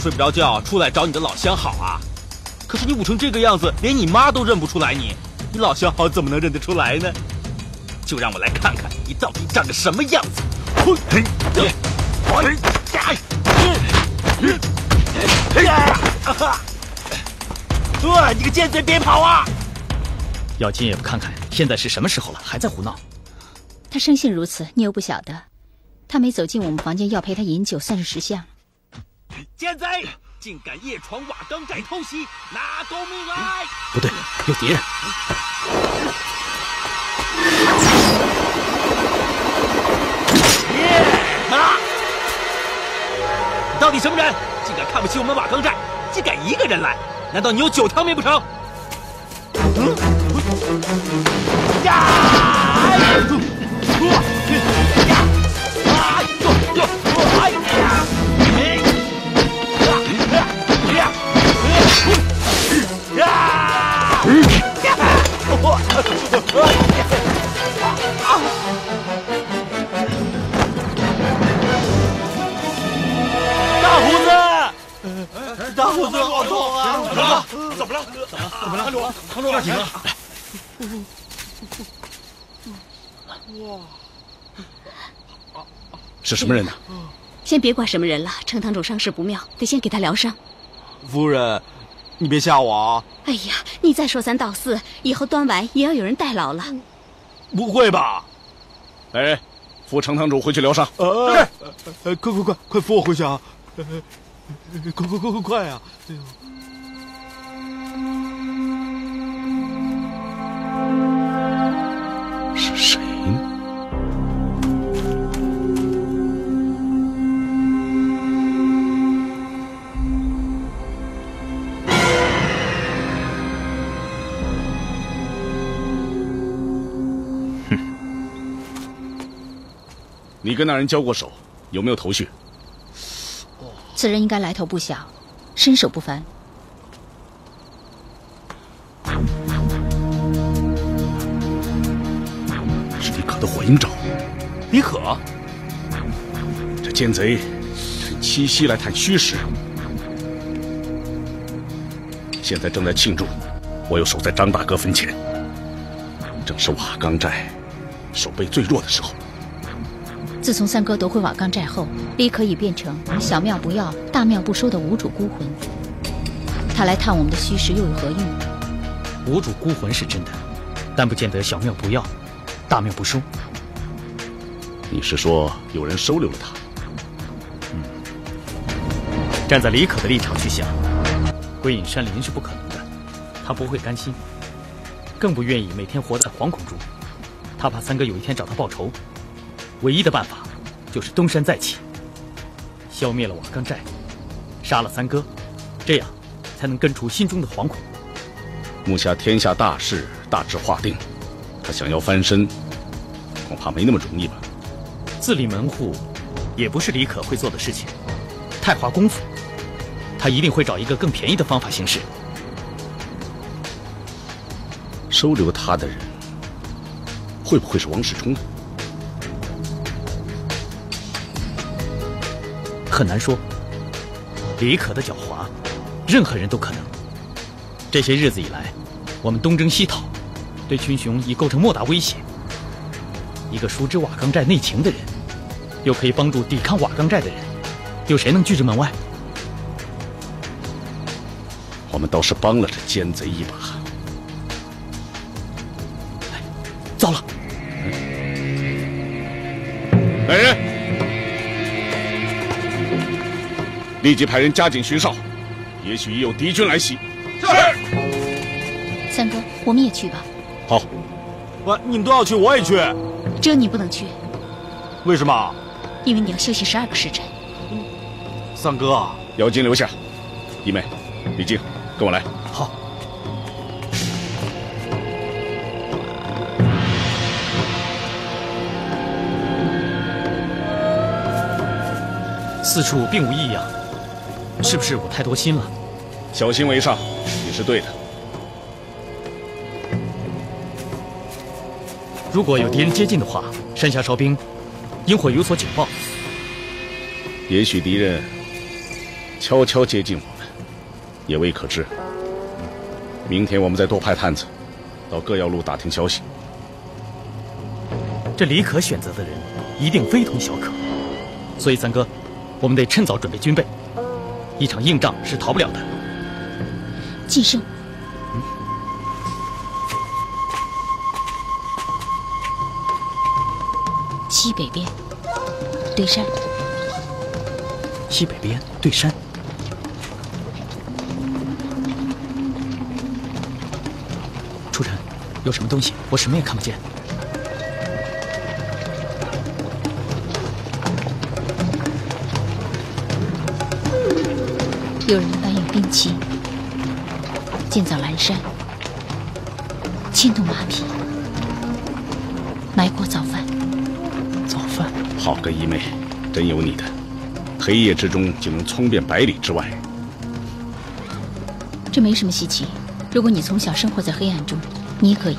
睡不着觉，出来找你的老相好啊？可是你舞成这个样子，连你妈都认不出来你，你老相好怎么能认得出来呢？就让我来看看你到底长个什么样子！嘿，嘿，嘿，嘿，啊！你个贱贼，别跑啊！要进也不看看，现在是什么时候了，还在胡闹？他生性如此，你又不晓得。他没走进我们房间要陪他饮酒，算是识相。贱贼，竟敢夜闯瓦岗寨偷袭，拿狗命来！不对，有敌人！啊！你到底什么人？竟敢看不起我们瓦岗寨，竟敢一个人来？难道你有九条命不成？嗯？呀！是什么人呢？先别管什么人了，程堂主伤势不妙，得先给他疗伤。夫人，你别吓我啊！哎呀，你再说三道四，以后端碗也要有人代劳了。不会吧？哎，扶程堂主回去疗伤。呃，快快快，快扶我回去啊！快快快快快啊！哎呦！是谁你跟那人交过手，有没有头绪？此人应该来头不小，身手不凡。是李可的火鹰爪。李可，这奸贼趁七夕来探虚实，现在正在庆祝，我又守在张大哥坟前，正是瓦岗寨守备最弱的时候。自从三哥夺回瓦岗寨后，李可已变成小庙不要、大庙不收的无主孤魂。他来探我们的虚实又有何用？无主孤魂是真的，但不见得小庙不要，大庙不收。你是说有人收留了他？嗯，站在李可的立场去想，归隐山林是不可能的，他不会甘心，更不愿意每天活在惶恐中。他怕三哥有一天找他报仇。唯一的办法就是东山再起，消灭了瓦岗寨，杀了三哥，这样才能根除心中的惶恐。目下天下大势大致划定，他想要翻身，恐怕没那么容易吧。自立门户，也不是李可会做的事情。太华功夫，他一定会找一个更便宜的方法行事。收留他的人，会不会是王世充呢？很难说。李可的狡猾，任何人都可能。这些日子以来，我们东征西讨，对群雄已构成莫大威胁。一个熟知瓦岗寨内情的人，又可以帮助抵抗瓦岗寨的人，有谁能拒之门外？我们倒是帮了这奸贼一把。糟了！来人，立即派人加紧巡哨，也许已有敌军来袭。是。三哥，我们也去吧。好。喂，你们都要去，我也去。只有你不能去。为什么？因为你要休息十二个时辰。三哥，姚金留下。一妹，李静，跟我来。好。四处并无异样，是不是我太多心了？小心为上，你是对的。如果有敌人接近的话，山下哨兵应会有所警报。也许敌人悄悄接近我们，也未可知。明天我们再多派探子到各要路打听消息。这李可选择的人一定非同小可，所以三哥。我们得趁早准备军备，一场硬仗是逃不了的。晋升，西北边对山，西北边对山，初晨，有什么东西？我什么也看不见。有人搬运兵器，建造蓝山，牵动马匹，埋锅造饭。造饭，好个一妹，真有你的！黑夜之中就能冲遍百里之外。这没什么稀奇。如果你从小生活在黑暗中，你也可以。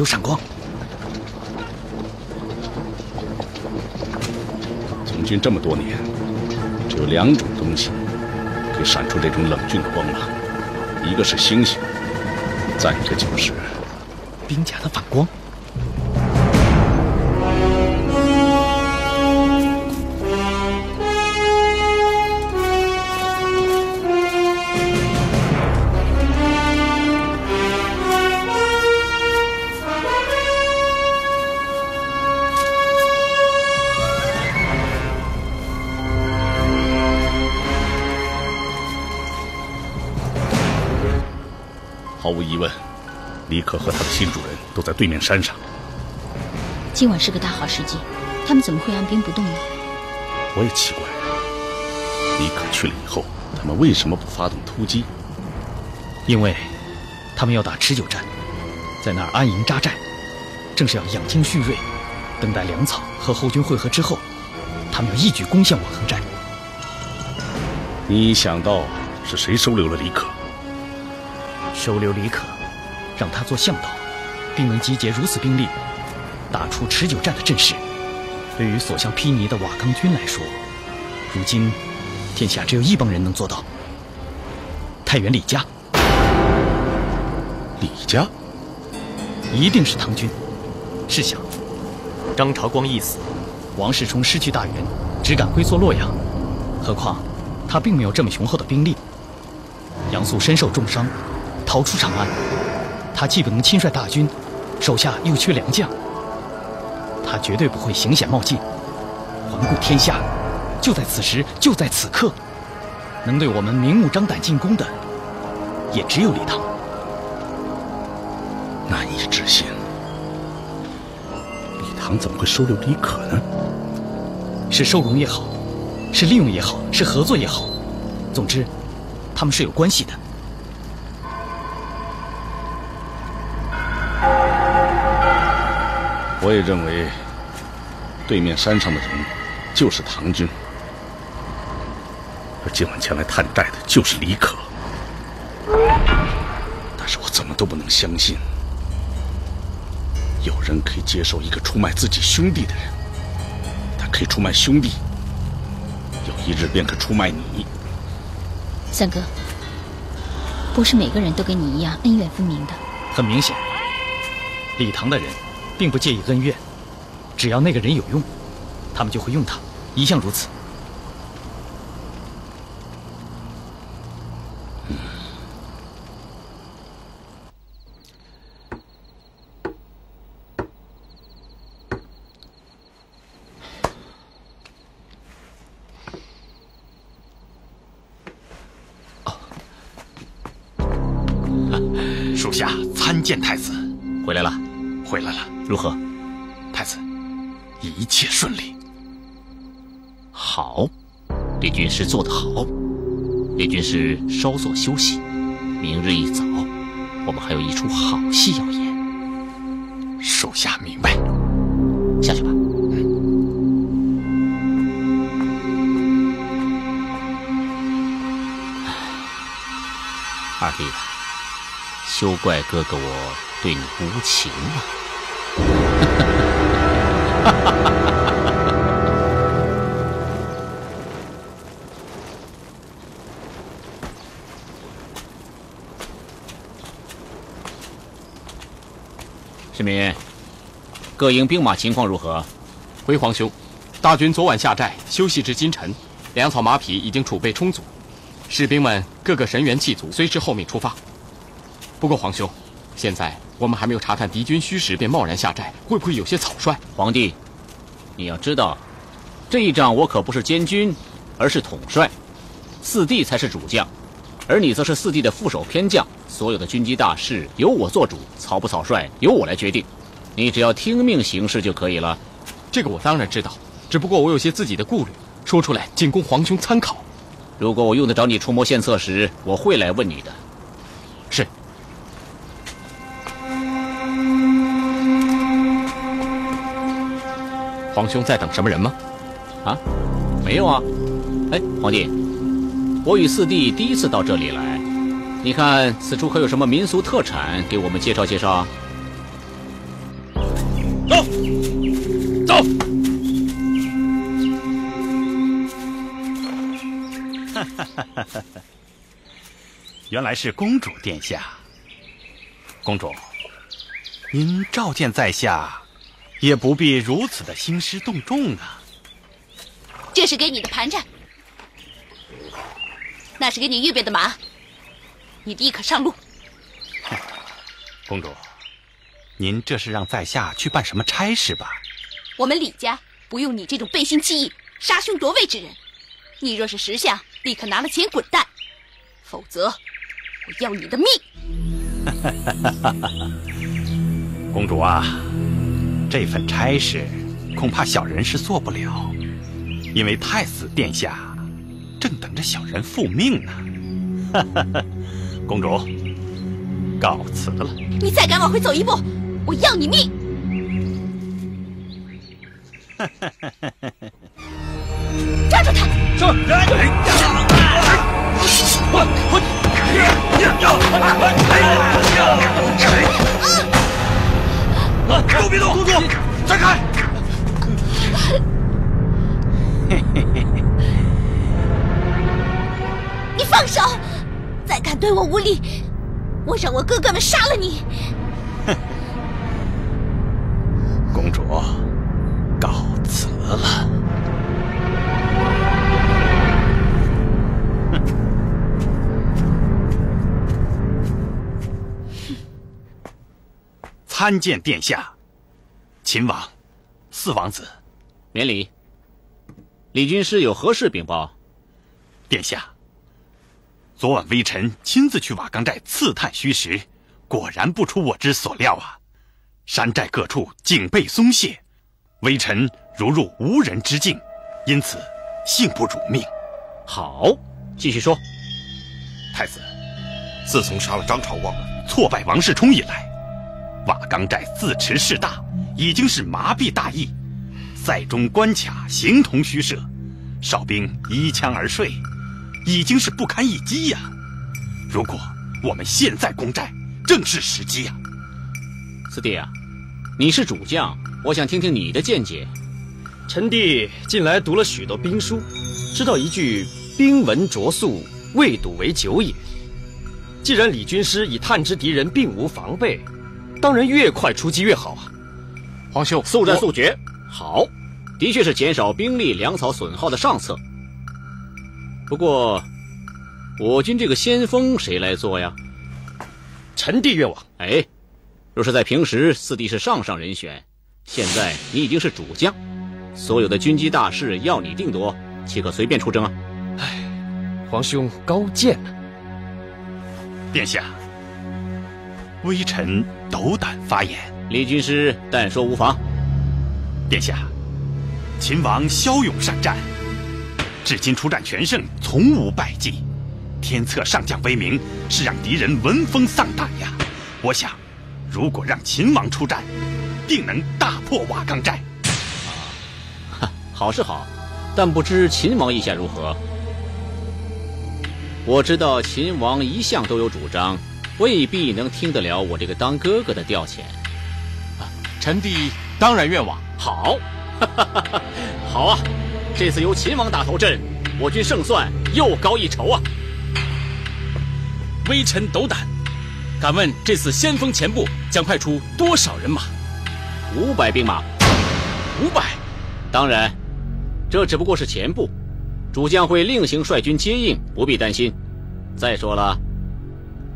有闪光。从军这么多年，只有两种东西可以闪出这种冷峻的光芒，一个是星星，再一个就是兵甲的反光。对面山上。今晚是个大好时机，他们怎么会按兵不动呢？我也奇怪，李可去了以后，他们为什么不发动突击？因为，他们要打持久战，在那儿安营扎寨，正是要养精蓄锐，等待粮草和后军会合之后，他们要一举攻陷瓦岗寨。你想到是谁收留了李可？收留李可，让他做向导，并能集结如此兵力，打出持久战的阵势。对于所向披靡的瓦岗军来说，如今天下只有一帮人能做到。太原李家，李家一定是唐军。试想，张朝光一死，王世充失去大元，只敢龟缩洛阳。何况他并没有这么雄厚的兵力。杨素身受重伤。逃出长安，他既不能亲率大军，手下又缺良将，他绝对不会行险冒进。环顾天下，就在此时，就在此刻，能对我们明目张胆进攻的，也只有李唐。难以置信，李唐怎么会收留李可呢？是收容也好，是利用也好，是合作也好，总之，他们是有关系的。我也认为，对面山上的人就是唐军，而今晚前来探寨的就是李可。但是我怎么都不能相信，有人可以接受一个出卖自己兄弟的人，他可以出卖兄弟，有一日便可出卖你。三哥，不是每个人都跟你一样恩怨分明的。很明显，李唐的人并不介意恩怨，只要那个人有用，他们就会用他，一向如此。属下参见太子，做得好。李军师稍作休息，明日一早，我们还有一出好戏要演。属下明白。下去吧。二弟，休怪哥哥我对你无情啊！市民，各营兵马情况如何？回皇兄，大军昨晚下寨休息至今晨，粮草马匹已经储备充足，士兵们个个神元气足，随时候命出发。不过皇兄，现在我们还没有查看敌军虚实，便贸然下寨，会不会有些草率？皇帝，你要知道，这一仗我可不是监军，而是统帅，四弟才是主将，而你则是四弟的副手偏将。所有的军机大事由我做主，草不草率由我来决定，你只要听命行事就可以了。这个我当然知道，只不过我有些自己的顾虑，说出来仅供皇兄参考。如果我用得着你出谋献策时，我会来问你的。是。皇兄在等什么人吗？啊，没有啊。哎，皇帝，我与四弟第一次到这里来。你看，此处可有什么民俗特产？给我们介绍介绍。走，走。哈哈哈哈哈！原来是公主殿下。公主，您召见在下，也不必如此的兴师动众啊。这是给你的盘缠，那是给你预备的马。你立刻上路，公主，您这是让在下去办什么差事吧？我们李家不用你这种背信弃义、杀兄夺位之人。你若是识相，立刻拿了钱滚蛋；否则，我要你的命！公主啊，这份差事恐怕小人是做不了，因为太子殿下正等着小人复命呢。哈哈哈。公主，告辞了。你再敢往回走一步，我要你命！哈哈哈哈哈抓住他！上！都别动！公主，站开！放手！再敢对我无礼，我让我哥哥们杀了你！哼，公主，告辞了。参见殿下，秦王，四王子，免礼。李军师有何事禀报？殿下。昨晚微臣亲自去瓦岗寨刺探虚实，果然不出我之所料啊！山寨各处警备松懈，微臣如入无人之境，因此幸不辱命。好，继续说。太子，自从杀了张朝光，挫败王世充以来，瓦岗寨自持势大，已经是麻痹大意。塞中关卡形同虚设，哨兵依枪而睡，已经是不堪一击呀。如果我们现在攻寨，正是时机呀。四弟啊，你是主将，我想听听你的见解。臣弟近来读了许多兵书，知道一句“兵闻拙速，未睹为久也”。既然李军师已探知敌人并无防备，当然越快出击越好啊！皇兄，速战速决，好，的确是减少兵力粮草损耗的上策。不过，我军这个先锋谁来做呀？臣弟愿往。哎，若是在平时，四弟是上上人选，现在你已经是主将，所有的军机大事要你定夺，岂可随便出征啊？哎，皇兄高见呐。殿下，微臣斗胆发言。李军师，但说无妨。殿下，秦王骁勇善战，至今出战全胜，从无败绩。天策上将威名，是让敌人闻风丧胆呀。我想，如果让秦王出战，定能大破瓦岗寨。啊，好是好，但不知秦王意下如何？我知道秦王一向都有主张，未必能听得了我这个当哥哥的调遣。啊，臣弟当然愿往。好，好啊！这次由秦王打头阵，我军胜算又高一筹啊！微臣斗胆，敢问这次先锋前部将派出多少人马？五百兵马。五百？当然，这只不过是前部。主将会另行率军接应，不必担心。再说了，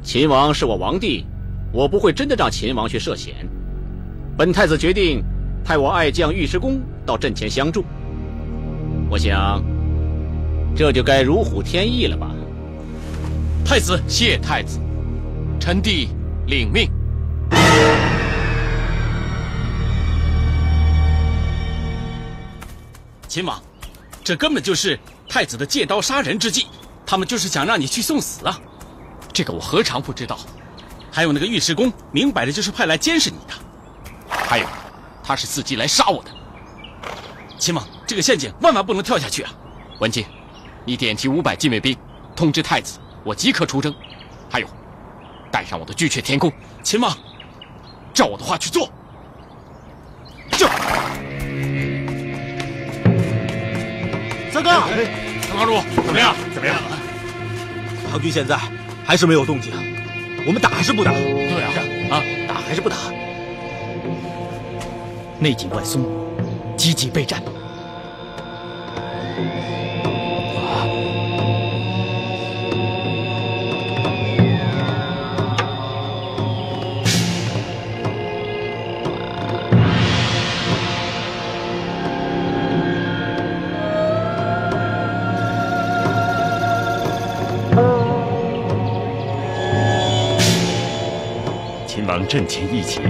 秦王是我王弟，我不会真的让秦王去涉险。本太子决定派我爱将尉迟恭到阵前相助。我想，这就该如虎添翼了吧？太子，谢太子，臣弟领命。秦王，这根本就是。太子的借刀杀人之计，他们就是想让你去送死啊！这个我何尝不知道？还有那个尉迟恭，明摆着就是派来监视你的。还有，他是伺机来杀我的。秦王，这个陷阱万万不能跳下去啊！文静，你点击五百禁卫兵，通知太子，我即刻出征。还有，带上我的巨阙天宫。秦王，照我的话去做。这。三哥，三郎主，怎么样？怎么样？唐军现在还是没有动静，我们打还是不打？对啊，啊，打还是不打？内紧外松，积极备战。秦王阵前一骑，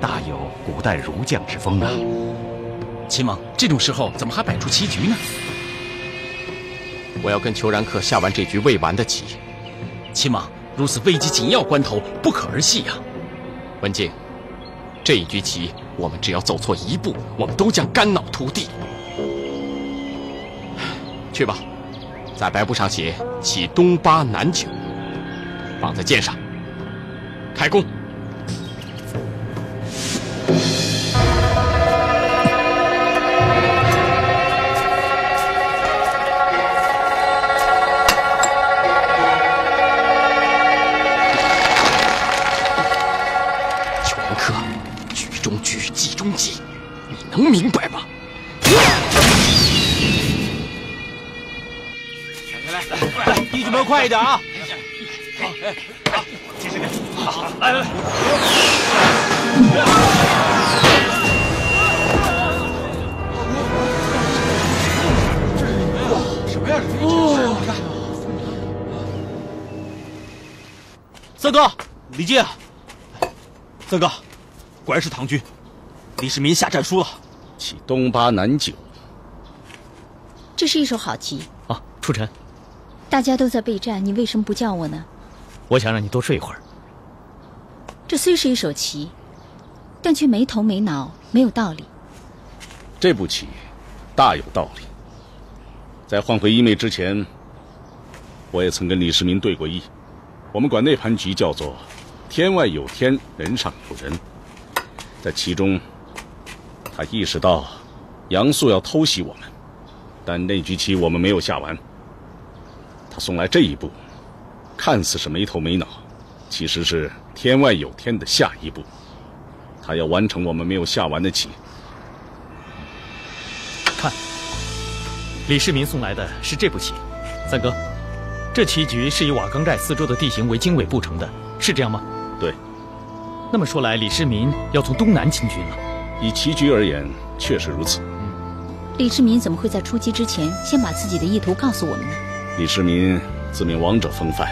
大有古代儒将之风啊！秦王，这种时候怎么还摆出棋局呢？我要跟裘然客下完这局未完的棋。秦王，如此危急紧要关头，不可儿戏呀！文静，这一局棋，我们只要走错一步，我们都将肝脑涂地。去吧，在白布上写“起东八南九”，绑在剑上，开弓。哥，李靖，三哥，果然是唐军，李世民下战书了。起东八南九，这是一手好棋啊！初晨，大家都在备战，你为什么不叫我呢？我想让你多睡一会儿。这虽是一手棋，但却没头没脑，没有道理。这步棋大有道理。在换回一妹之前，我也曾跟李世民对过弈。我们管那盘棋叫做“天外有天，人上有人”。在其中，他意识到杨素要偷袭我们，但那局棋我们没有下完。他送来这一步，看似是没头没脑，其实是天外有天的下一步。他要完成我们没有下完的棋。看，李世民送来的是这步棋。三哥，这棋局是以瓦岗寨四周的地形为经纬布成的，是这样吗？对。那么说来，李世民要从东南进军了。以棋局而言，确实如此。李世民怎么会在出击之前先把自己的意图告诉我们呢？李世民自命王者风范，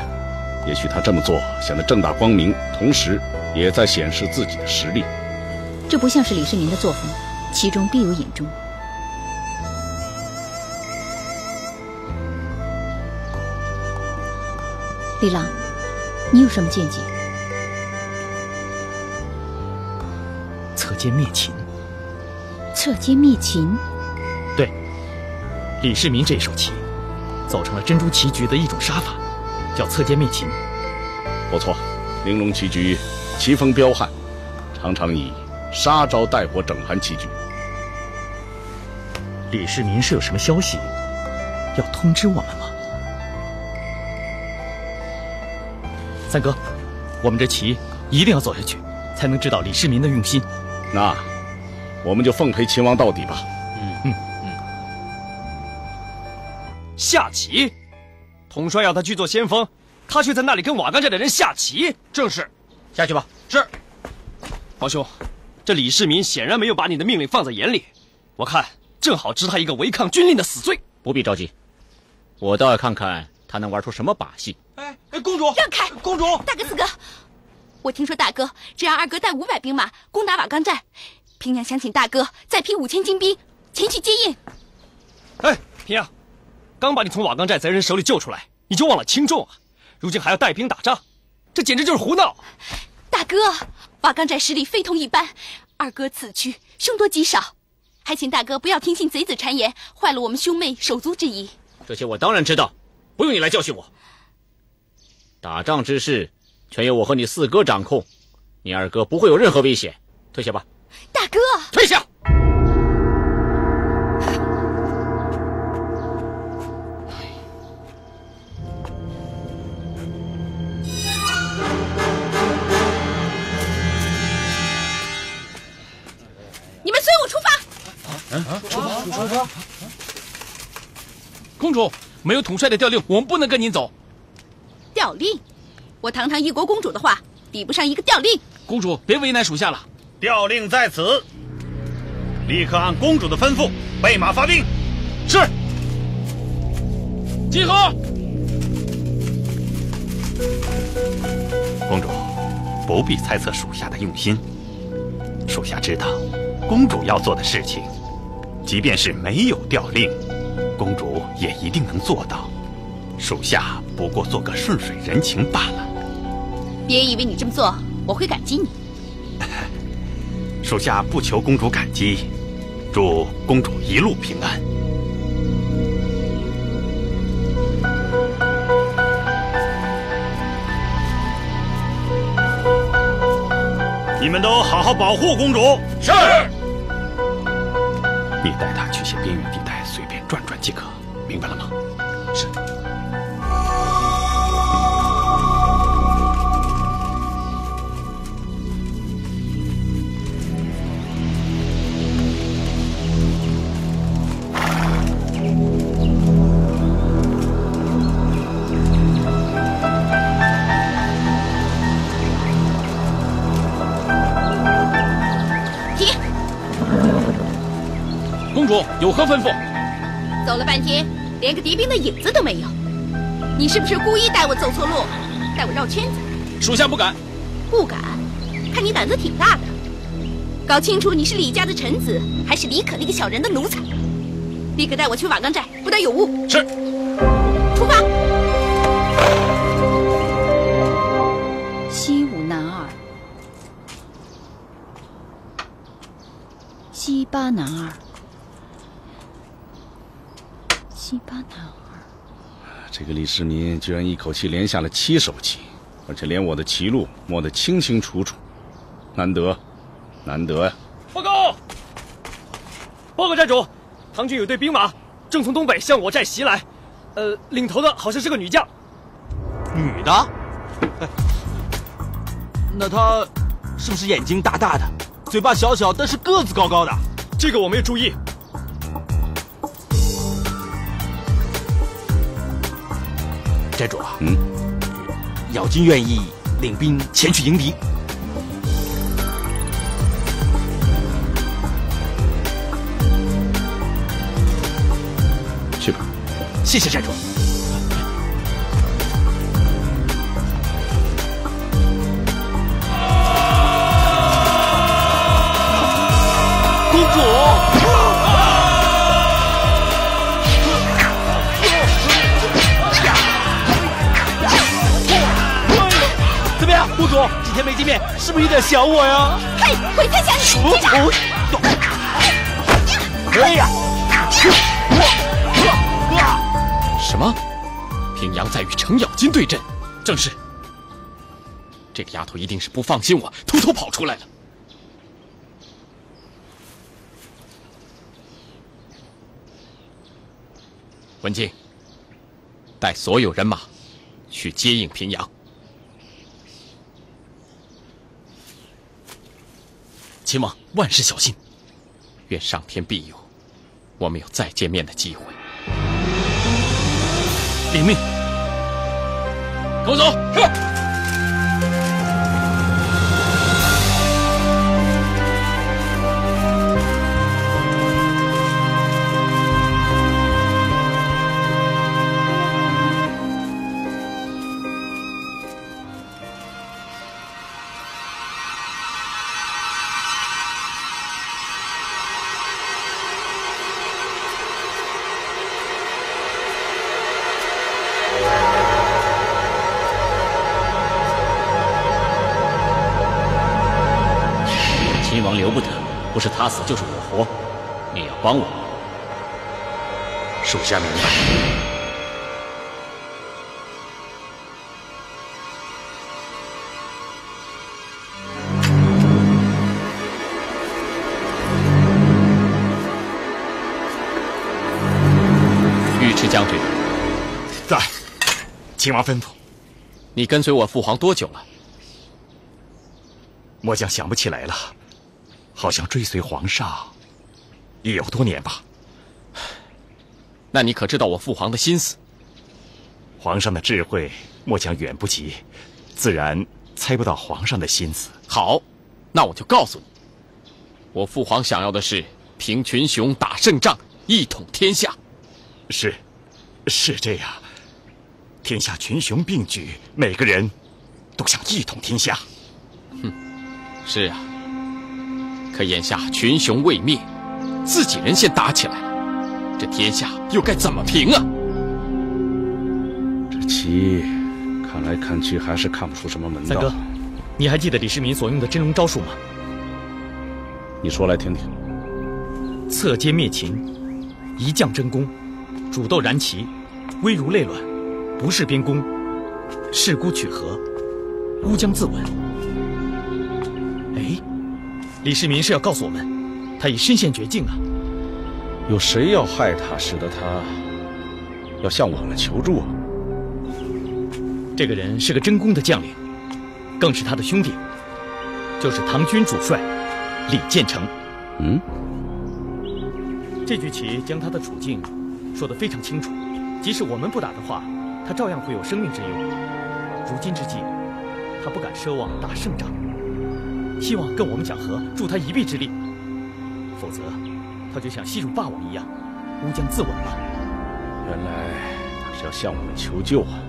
也许他这么做显得正大光明，同时也在显示自己的实力。这不像是李世民的作风，其中必有隐衷。李郎，你有什么见解？侧肩灭秦。侧间灭秦。对，李世民这一手棋，走成了珍珠棋局的一种杀法，叫侧间灭秦。不错，玲珑棋局棋风彪悍，常常以杀招带火整盘棋局。李世民是有什么消息要通知我们吗？三哥，我们这棋一定要走下去，才能知道李世民的用心。那，我们就奉陪秦王到底吧。嗯嗯嗯。下棋，统帅要他去做先锋，他却在那里跟瓦岗寨的人下棋。正是，下去吧。是。皇兄，这李世民显然没有把你的命令放在眼里，我看正好治他一个违抗军令的死罪。不必着急，我倒要看看他能玩出什么把戏。哎哎，公主，让开！公主，大哥四哥。我听说大哥只让二哥带五百兵马攻打瓦岗寨，平阳想请大哥再批五千精兵前去接应。哎，平阳，刚把你从瓦岗寨贼人手里救出来，你就忘了轻重啊？如今还要带兵打仗，这简直就是胡闹！大哥，瓦岗寨实力非同一般，二哥此去凶多吉少，还请大哥不要听信贼子谗言，坏了我们兄妹手足之谊。这些我当然知道，不用你来教训我。打仗之事。全由我和你四哥掌控，你二哥不会有任何危险。退下吧，大哥。退下。你们随我出发。啊，出发，出发。公主，没有统帅的调令，我们不能跟您走。调令。我堂堂一国公主的话，抵不上一个调令。公主，别为难属下了。调令在此，立刻按公主的吩咐备马发兵。是。集合。公主，不必猜测属下的用心。属下知道，公主要做的事情，即便是没有调令，公主也一定能做到。属下不过做个顺水人情罢了。别以为你这么做我会感激你。属下不求公主感激，祝公主一路平安。你们都好好保护公主。是。你带她去些边远地带随便转转即可，明白了吗？是。有何吩咐？走了半天，连个敌兵的影子都没有。你是不是故意带我走错路，带我绕圈子？属下不敢。不敢？看你胆子挺大的。搞清楚你是李家的臣子，还是李可那个小人的奴才。立刻带我去瓦岗寨，不得有误。是。出发。这个李世民居然一口气连下了七手棋，而且连我的棋路摸得清清楚楚，难得，难得呀！报告，报告寨主，唐军有队兵马正从东北向我寨袭来，呃，领头的好像是个女将。女的？那她是不是眼睛大大的，嘴巴小小，但是个子高高的？这个我没有注意。寨主啊，嗯，咬金愿意领兵前去迎敌。去吧，谢谢寨主。几天没见面，是不是有点想我呀？嘿，鬼才想你！哎呀！什么？平阳在与程咬金对阵？正是。这个丫头一定是不放心我，偷偷跑出来了。文静，带所有人马去接应平阳。秦王，万事小心。愿上天庇佑，我们有再见面的机会。领命。跟我走。是。他死就是我活，你要帮我。属下明白。尉迟将军，在。秦王吩咐。你跟随我父皇多久了？末将想不起来了，好像追随皇上也有多年吧。那你可知道我父皇的心思？皇上的智慧，末将远不及，自然猜不到皇上的心思。好，那我就告诉你，我父皇想要的是平群雄，打胜仗，一统天下。是，是这样。天下群雄并举，每个人都想一统天下。哼，是啊。可眼下群雄未灭，自己人先打起来了，这天下又该怎么平啊？这棋看来看去还是看不出什么门道。三哥，你还记得李世民所用的真龙招数吗？你说来听听。侧接灭秦，一将真功，主斗燃旗，危如累卵。不是边攻，是孤取和，乌将自刎。哎，李世民是要告诉我们，他已身陷绝境啊！有谁要害他，使得他要向我们求助啊？这个人是个真功的将领，更是他的兄弟，就是唐军主帅李建成。嗯，这局棋将他的处境说得非常清楚，即使我们不打的话。他照样会有生命之忧。如今之计，他不敢奢望打胜仗，希望跟我们讲和，助他一臂之力。否则，他就像西楚霸王一样，乌江自刎了。原来他是要向我们求救啊！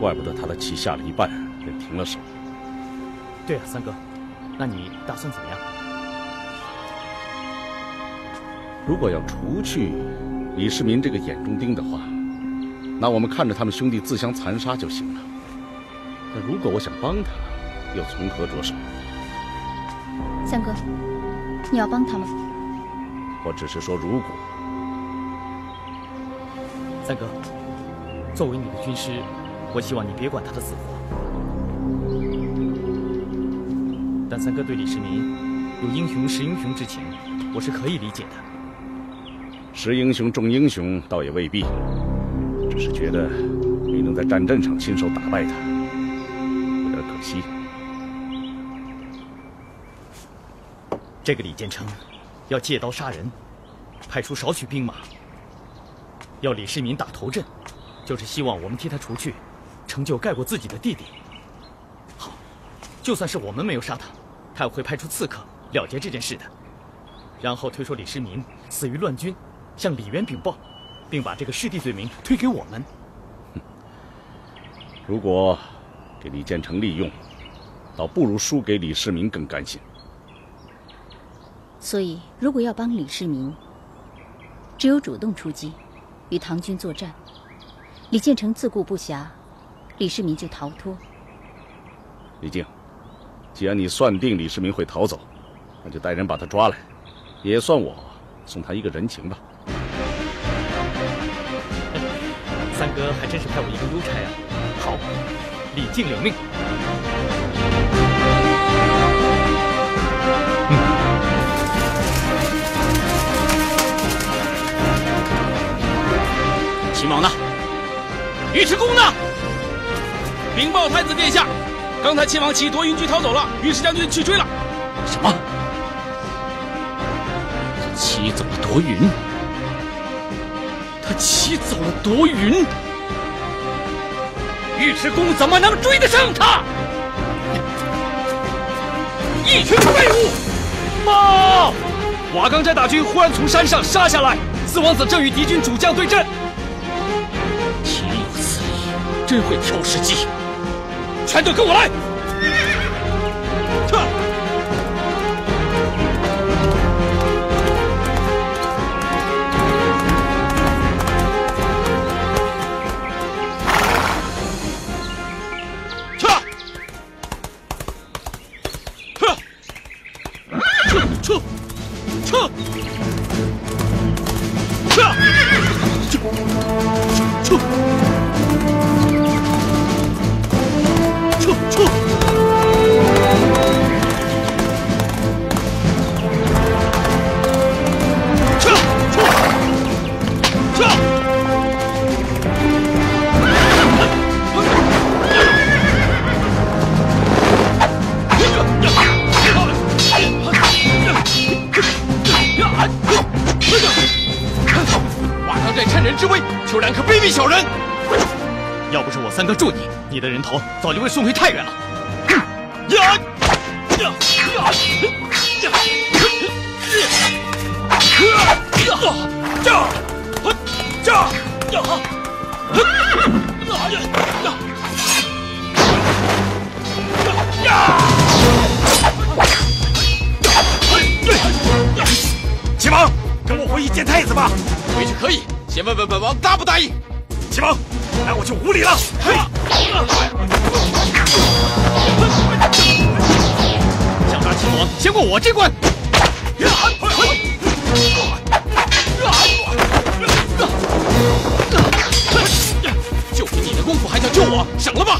怪不得他的棋下了一半便停了手。对啊，三哥，那你打算怎么样？如果要除去李世民这个眼中钉的话。那我们看着他们兄弟自相残杀就行了。但如果我想帮他，又从何着手？三哥，你要帮他吗？我只是说如果。三哥，作为你的军师，我希望你别管他的死活。但三哥对李世民有英雄识英雄之情，我是可以理解的。识英雄重英雄倒也未必，只是觉得没能在战阵上亲手打败他，这个李建成要借刀杀人，派出少许兵马，要李世民打头阵，就是希望我们替他除去，成就盖过自己的弟弟。好，就算是我们没有杀他，他也会派出刺客了结这件事的，然后推说李世民死于乱军，向李渊禀报，并把这个弑弟罪名推给我们。如果给李建成利用，倒不如输给李世民更甘心。所以，如果要帮李世民，只有主动出击，与唐军作战。李建成自顾不暇，李世民就逃脱。李靖，既然你算定李世民会逃走，那就带人把他抓来，也算我送他一个人情吧。三哥还真是派我一个邮差啊！好，李靖领命。秦王呢？尉迟恭呢？禀报太子殿下，刚才秦王骑夺云驹逃走了，尉迟将军去追了。什么？他骑走了夺云？他骑走了夺云？尉迟恭怎么能追得上他？一群废物！妈！瓦岗寨大军忽然从山上杀下来，四王子正与敌军主将对阵。真会挑时机！全都跟我来！不答应。秦王，那我就无礼了。想杀秦王，先过我这关。就凭你的功夫，还想救我？省了吧！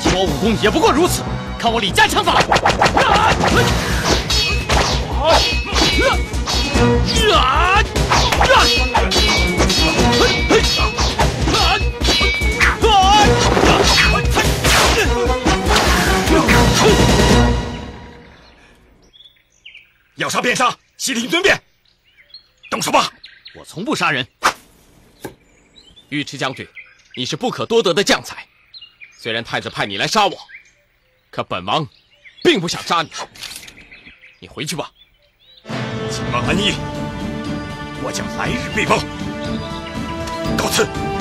秦王武功也不过如此，看我李家枪法！要杀便杀，悉听尊便。动手吧！我从不杀人。尉迟将军，你是不可多得的将才。虽然太子派你来杀我，可本王并不想杀你。你回去吧。秦王恩义，我将来日必报。告辞。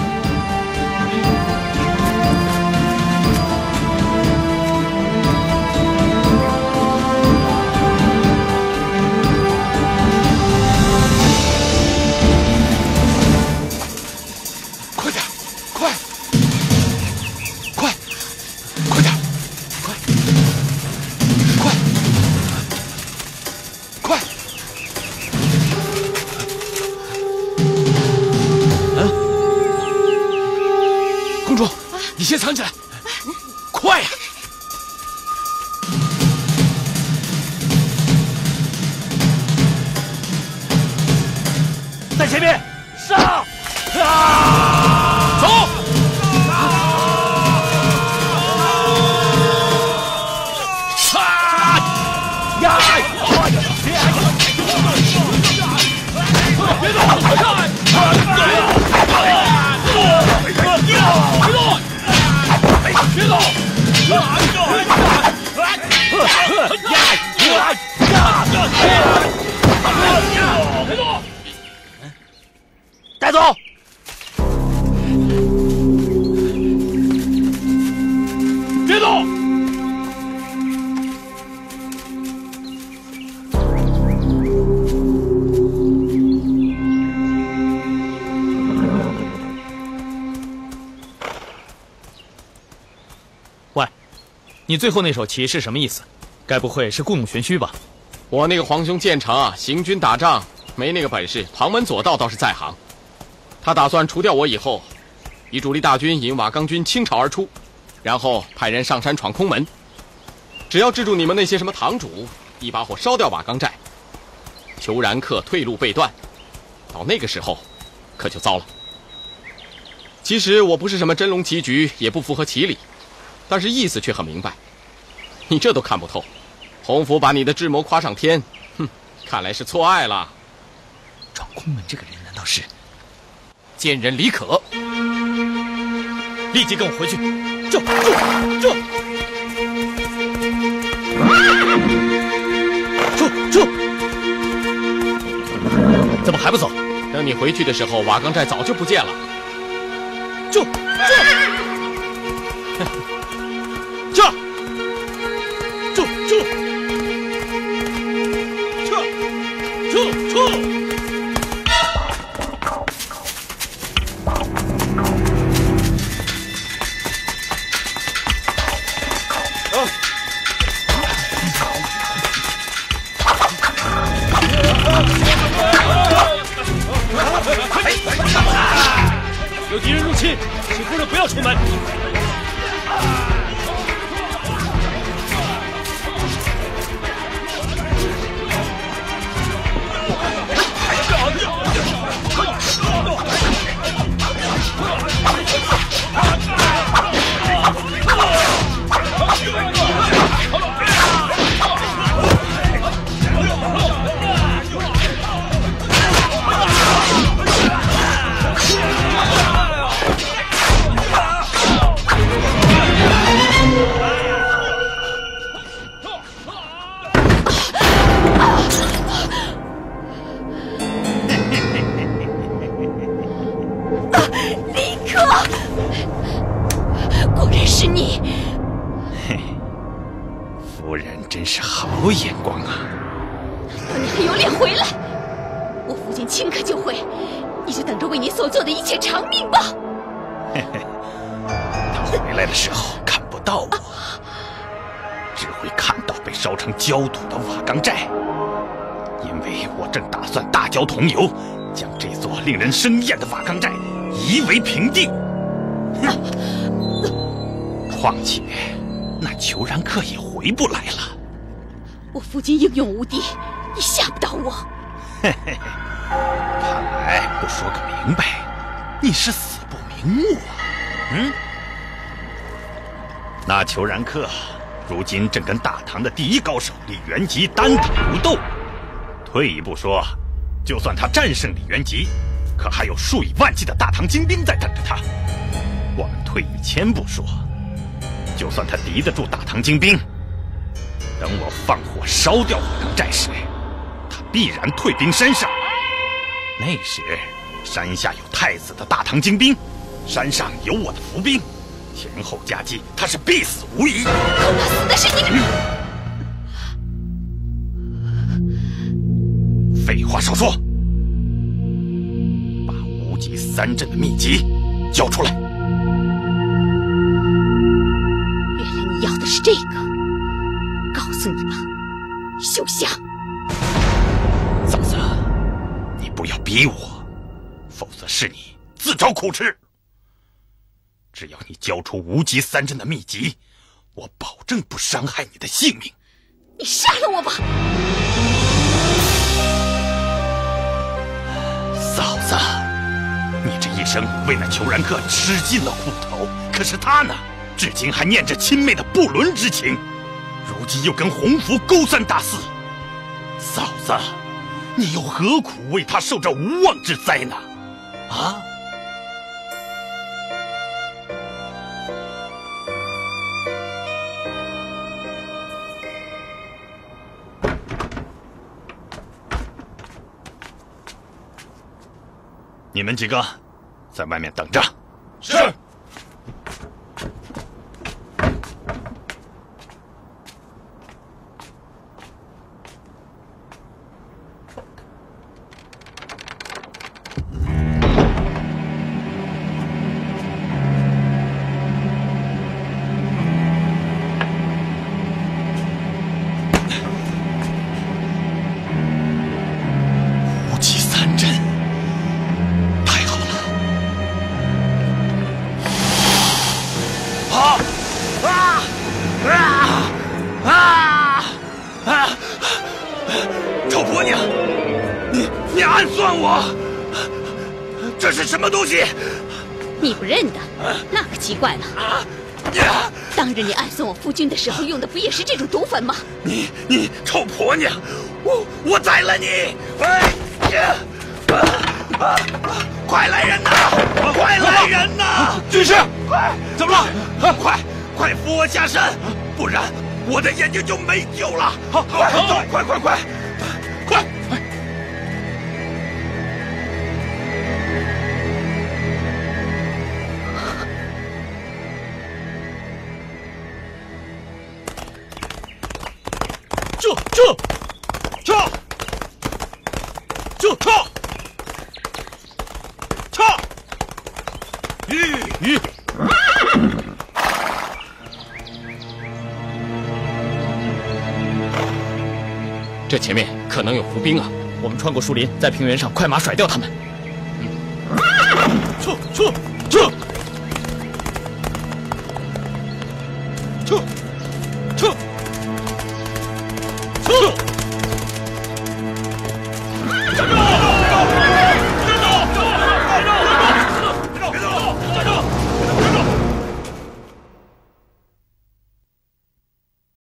你最后那手棋是什么意思？该不会是故弄玄虚吧？我那个皇兄建成啊，行军打仗没那个本事，旁门左道倒是在行。他打算除掉我以后，以主力大军引瓦岗军倾巢而出，然后派人上山闯空门。只要制住你们那些什么堂主，一把火烧掉瓦岗寨，裘然客退路被断，到那个时候，可就糟了。其实我不是什么真龙棋局，也不符合棋理。但是意思却很明白，你这都看不透，洪福把你的智谋夸上天，哼，看来是错爱了。闯空门这个人难道是奸人李可？立即跟我回去，住住住！住住！怎么还不走？等你回去的时候，瓦岗寨早就不见了。住住！令人生厌的瓦岗寨夷为平地。况且，那裘然客也回不来了。我夫君英勇无敌，你吓不倒我。嘿嘿，看来不说个明白，你是死不瞑目啊。嗯，那裘然客。如今正跟大唐的第一高手李元吉单打独斗。退一步说，就算他战胜李元吉，可还有数以万计的大唐精兵在等着他。我们退一千步说，就算他敌得住大唐精兵，等我放火烧掉瓦岗寨时，他必然退兵山上。那时，山下有太子的大唐精兵，山上有我的伏兵。前后夹击，他是必死无疑。恐怕死的是你！废话少说，三阵的秘籍交出来。原来你要的是这个，告诉你吧，休想！嫂子，你不要逼我，否则是你自找苦吃。只要你交出无极三阵的秘籍，我保证不伤害你的性命。你杀了我吧！生为那裘然客吃尽了苦头，可是他呢，至今还念着亲妹的不伦之情，如今又跟洪福勾三搭四，嫂子，你又何苦为他受这无妄之灾呢？啊？你们几个在外面等着。是。你不认得？那可奇怪了。当日你暗送我夫君的时候用的不也是这种毒粉吗？你你臭婆娘！我我宰了你！哎呀！快来人呐！快来人呐！军师，快！怎么了？快快扶我下山，不然我的眼睛就没救了！好，快快快快！这兵啊！我们穿过树林，在平原上快马甩掉他们。撤撤撤！